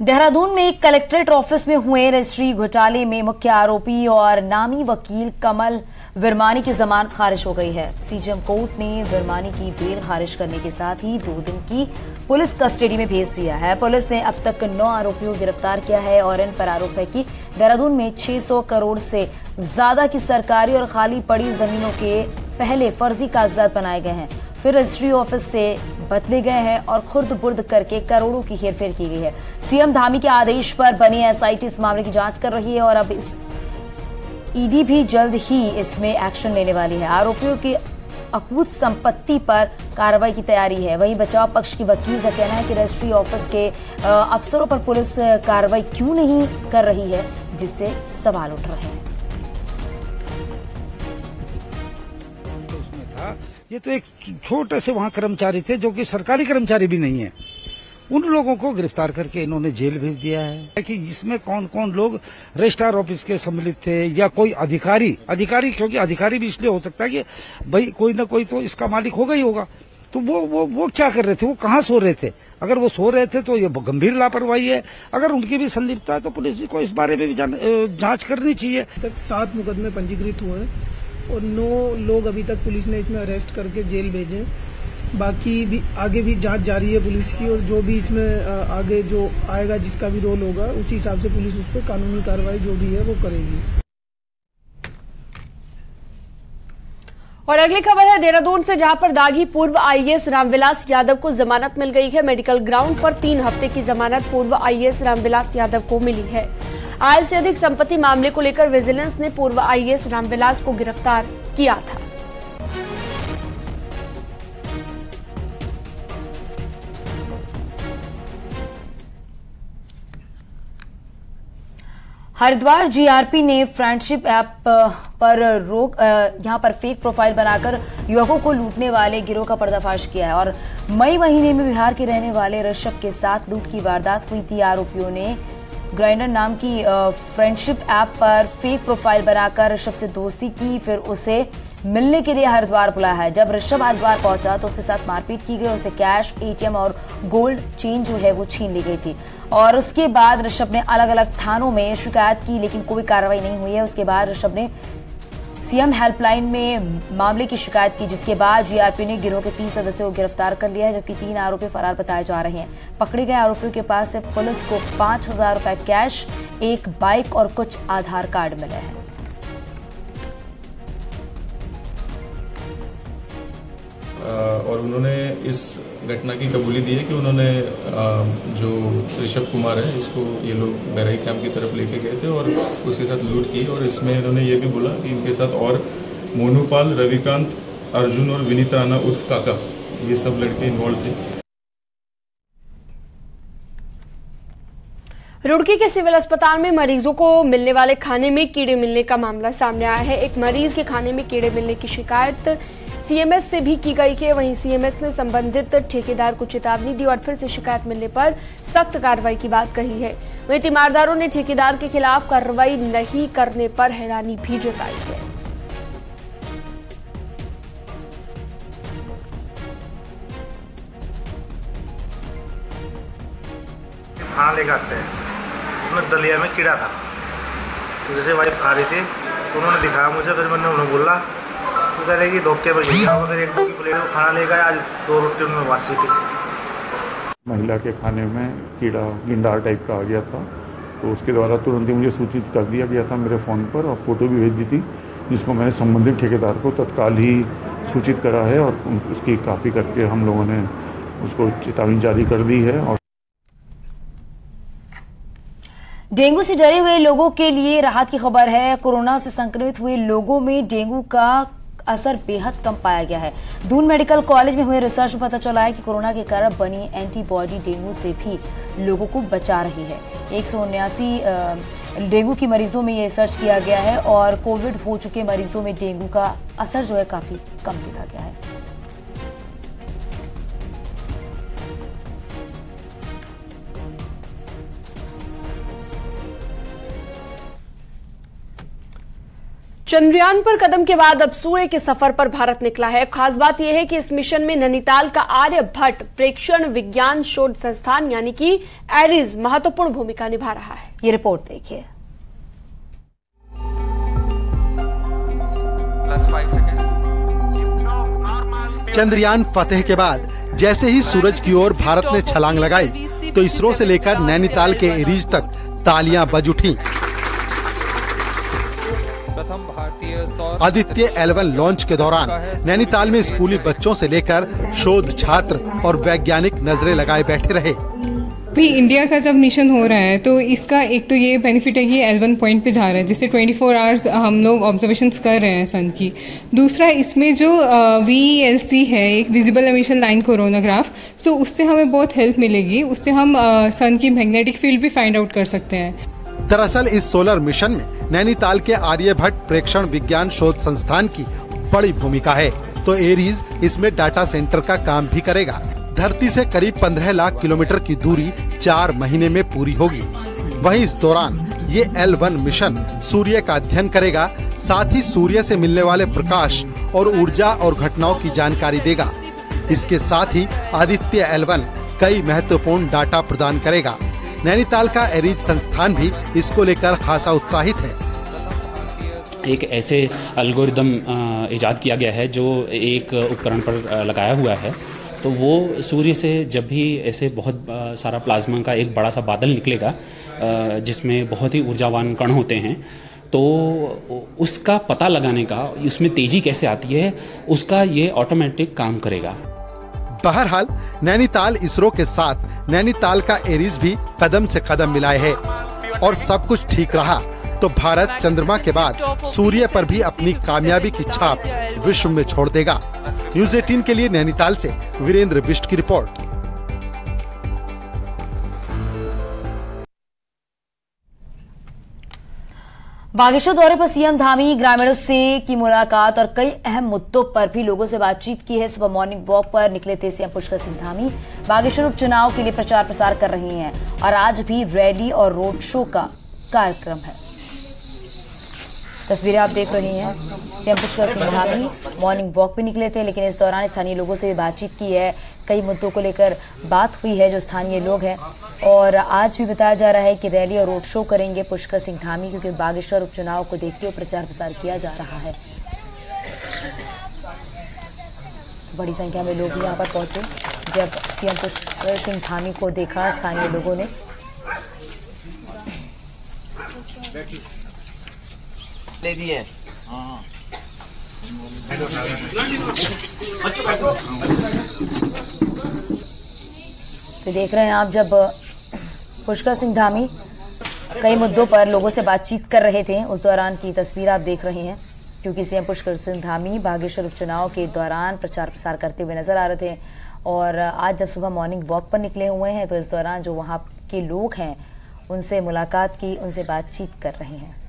देहरादून में एक collectorate office में हुए रजिस्ट्री घोटाले में मुख्य आरोपी और नामी वकील कमल विरमानी की जमानत खारिज हो गई है। सीजीएम कोर्ट ने विरमानी की बेल खारिज करने के साथ ही दो दिन की पुलिस कस्टडी में भेज दिया है। पुलिस ने अब तक नौ आरोपियों को गिरफ़्तार किया है और इन पर आरोप है कि देहरादून में 600 करोड़ से ज़्यादा की सरकारी और खाली पड़ी जमीनों के पहले फर्जी कागजात बनाए गए हैं। फिर रजिस्ट्री ऑफ़िस से बदले गए हैं और खुर्द बुर्द करके करोड़ों की हेरफेर की गई है। सीएम धामी के आदेश पर बनी एसआईटी इस मामले की जाँच कर रही है और अब इस ईडी भी जल्द ही इसमें एक्शन लेने वाली है। आरोपियों की अकूत संपत्ति पर कार्रवाई की तैयारी है। वहीं बचाव पक्ष की वकील का कहना है कि रजिस्ट्री ऑफ़िस के अफसरों पर पुलिस कार्रवाई क्यों नहीं कर रही है, जिससे सवाल उठ रहे हैं। ये तो एक छोटे से वहाँ कर्मचारी थे जो कि सरकारी कर्मचारी भी नहीं है। उन लोगों को गिरफ़्तार करके इन्होंने जेल भेज दिया है। कि इसमें कौन कौन लोग रजिस्ट्रार ऑफ़िस के सम्मिलित थे या कोई अधिकारी अधिकारी क्योंकि अधिकारी भी इसलिए हो सकता है कि भाई कोई ना कोई तो इसका मालिक होगा ही होगा। तो वो वो वो क्या कर रहे थे? वो कहाँ सो रहे थे? अगर वो सो रहे थे तो ये गंभीर लापरवाही है। अगर उनकी भी संलिप्तता है तो पुलिस को इस बारे में भी जाँच करनी चाहिए। तक सात मुकदमे पंजीकृत हुए हैं। और नौ लोग अभी तक पुलिस ने इसमें अरेस्ट करके जेल भेजे बाकी भी, आगे भी जाँच जारी है पुलिस की और जो भी इसमें आगे जो आएगा, जिसका भी रोल होगा, उसी हिसाब से पुलिस उस पर कानूनी कार्रवाई जो भी है वो करेगी। और अगली खबर है, देहरादून से जहाँ पर दागी पूर्व आईएएस रामविलास यादव को जमानत मिल गई है। मेडिकल ग्राउंड पर तीन हफ़्ते की जमानत पूर्व आईएएस रामविलास यादव को मिली है। आय से अधिक संपत्ति मामले को लेकर विजिलेंस ने पूर्व आईएएस रामविलास को गिरफ़्तार किया था। हरिद्वार जीआरपी ने फ्रेंडशिप ऐप पर रोक यहाँ पर फेक प्रोफ़ाइल बनाकर युवकों को लूटने वाले गिरोह का पर्दाफाश किया है और मई महीने में बिहार के रहने वाले ऋषभ के साथ लूट की वारदात हुई थी। आरोपियों ने ग्राइंडर नाम की फ्रेंडशिप ऐप पर फेक प्रोफ़ाइल बनाकर ऋषभ से दोस्ती की, फिर उसे मिलने के लिए हरिद्वार बुलाया है। जब ऋषभ हरिद्वार पहुँचा तो उसके साथ मारपीट की गई उसे कैश एटीएम और गोल्ड चेन जो है वो छीन ली गई थी। और उसके बाद ऋषभ ने अलग अलग थानों में शिकायत की, लेकिन कोई कार्रवाई नहीं हुई है। उसके बाद ऋषभ ने सीएम हेल्पलाइन में मामले की शिकायत की, जिसके बाद जीआरपी ने गिरोह के तीन सदस्यों को गिरफ़्तार कर लिया है, जबकि तीन आरोपी फरार बताए जा रहे हैं। पकड़े गए आरोपियों के पास से पुलिस को पाँच हज़ार रुपए कैश, एक बाइक और कुछ आधार कार्ड मिले हैं। और उन्होंने इस घटना की कबूली दी है कि उन्होंने जो ऋषभ कुमार है, इसको ये लोग बैराई कैंप की तरफ़ लेके गए थे और उसके साथ लूट की और इसमें इन्होंने ये भी बोला कि इनके साथ और मोनूपाल, रविकांत, अर्जुन और विनीत राणा उर्फ़ काका, ये सब लड़के इन्वॉल्व थे। रुड़की के सिविल अस्पताल में मरीजों को मिलने वाले खाने में कीड़े मिलने का मामला सामने आया है। एक मरीज़ के खाने में कीड़े मिलने की शिकायत सीएमएस से भी की गई है वहीं सीएमएस ने संबंधित ठेकेदार को चेतावनी दी और फिर से शिकायत मिलने पर सख्त कार्रवाई की बात कही है। वहीं तीमारदारों ने ठेकेदार के खिलाफ कार्रवाई नहीं करने पर हैरानी भी जताई है। खाना लेकर आते हैं। उसमें दलिया में कीड़ा था। तो जैसे वाइफ खा रही थी तो उन्होंने दिखाया मुझे, फिर मैंने उन्हें बोला तो कह रहे कि धोखे पर गिर फिर एक दो की प्लेट में खाना ले गया आज दो रोटी उनमें वासी थी महिला के खाने में कीड़ा गिंडार टाइप का आ गया था। तो उसके द्वारा तुरंत ही मुझे सूचित कर दिया गया था मेरे फ़ोन पर और फ़ोटो भी भेज दी थी जिसको मैंने संबंधित ठेकेदार को तत्काल ही सूचित करा है और उसकी काफ़ी करके हम लोगों ने उसको चेतावनी जारी कर दी है और डेंगू से डरे हुए लोगों के लिए राहत की खबर है। कोरोना से संक्रमित हुए लोगों में डेंगू का असर बेहद कम पाया गया है। दून मेडिकल कॉलेज में हुए रिसर्च में पता चला है कि कोरोना के कारण बनी एंटीबॉडी डेंगू से भी लोगों को बचा रही है। एक डेंगू की मरीजों में ये रिसर्च किया गया है और कोविड हो चुके मरीजों में डेंगू का असर जो है काफ़ी कम देखा गया है। चंद्रयान पर कदम के बाद अब सूर्य के सफ़र पर भारत निकला है। खास बात यह है कि इस मिशन में नैनीताल का आर्यभट्ट प्रेक्षण विज्ञान शोध संस्थान यानी कि एरिज महत्वपूर्ण भूमिका निभा रहा है। ये रिपोर्ट देखिए। चंद्रयान फतेह के बाद जैसे ही सूरज की ओर भारत ने छलांग लगाई तो इसरो से लेकर नैनीताल के एरीज तक तालियाँ बज उठी। आदित्य एलेवन लॉन्च के दौरान नैनीताल में स्कूली बच्चों से लेकर शोध छात्र और वैज्ञानिक नज़रें लगाए बैठे रहे। भी इंडिया का जब मिशन हो रहा है तो इसका एक तो ये बेनिफिट है कि एल वन पॉइंट पे जा रहा है जिससे 24 फोर आवर्स हम लोग ऑब्जर्वेशंस कर रहे हैं सन की। दूसरा इसमें जो वी एल सी है एक visible emission line coronagraph so उससे हमें बहुत हेल्प मिलेगी। उससे हम सन की मैग्नेटिक फ़ील्ड भी फाइंड आउट कर सकते हैं। दरअसल इस सोलर मिशन में नैनीताल के आर्यभट्ट प्रेक्षण विज्ञान शोध संस्थान की बड़ी भूमिका है। तो एरीज इसमें डाटा सेंटर का काम भी करेगा। धरती से करीब 15 लाख किलोमीटर की दूरी चार महीने में पूरी होगी। वहीं इस दौरान ये एल वन मिशन सूर्य का अध्ययन करेगा, साथ ही सूर्य से मिलने वाले प्रकाश और ऊर्जा और घटनाओं की जानकारी देगा। इसके साथ ही आदित्य एल वन कई महत्वपूर्ण डाटा प्रदान करेगा। नैनीताल का एरीज संस्थान भी इसको लेकर खासा उत्साहित है। एक ऐसे अल्गोरिदम ईजाद किया गया है जो एक उपकरण पर लगाया हुआ है। तो वो सूर्य से जब भी ऐसे बहुत सारा प्लाज्मा का एक बड़ा सा बादल निकलेगा जिसमें बहुत ही ऊर्जावान कण होते हैं तो उसका पता लगाने का, उसमें तेज़ी कैसे आती है, उसका ये ऑटोमेटिक काम करेगा। बहरहाल, नैनीताल इसरो के साथ नैनीताल का एरिस भी कदम से कदम मिलाए है और सब कुछ ठीक रहा। तो भारत चंद्रमा के बाद सूर्य पर भी अपनी कामयाबी की छाप विश्व में छोड़ देगा। न्यूज़ 18 के लिए नैनीताल से वीरेंद्र बिष्ट की रिपोर्ट। बागेश्वर दौरे पर सीएम धामी, ग्रामीणों से की मुलाकात और कई अहम मुद्दों पर भी लोगों से बातचीत की है। सुबह मॉर्निंग वॉक पर निकले थे सीएम पुष्कर सिंह धामी। बागेश्वर उपचुनाव के लिए प्रचार प्रसार कर रहे हैं और आज भी रैली और रोड शो का कार्यक्रम है। तस्वीरें आप देख रहे हैं। CM Pushkar Singh Dhami morning walk पे निकले थे, लेकिन इस दौरान स्थानीय लोगों से भी बातचीत की है। कई मुद्दों को लेकर बात हुई है जो स्थानीय लोग हैं। और आज भी बताया जा रहा है कि रैली और रोड शो करेंगे पुष्कर सिंह धामी क्योंकि बागेश्वर उपचुनाव को देखते हुए प्रचार प्रसार किया जा रहा है। बड़ी संख्या में लोग यहाँ पर पहुँचे जब सीएम पुष्कर सिंह धामी को देखा स्थानीय लोगों ने। ले दिए हाँ। तो देख रहे हैं आप जब, पुष्कर सिंह धामी कई मुद्दों पर लोगों से बातचीत कर रहे थे, उस दौरान की तस्वीर आप देख रहे हैं, क्योंकि सीएम पुष्कर सिंह धामी बागेश्वर उपचुनाव के दौरान प्रचार प्रसार करते हुए नज़र आ रहे थे, और आज जब सुबह मॉर्निंग वॉक पर निकले हुए हैं तो इस दौरान जो वहाँ के लोग हैं, उनसे मुलाकात की, उनसे बातचीत कर रहे हैं।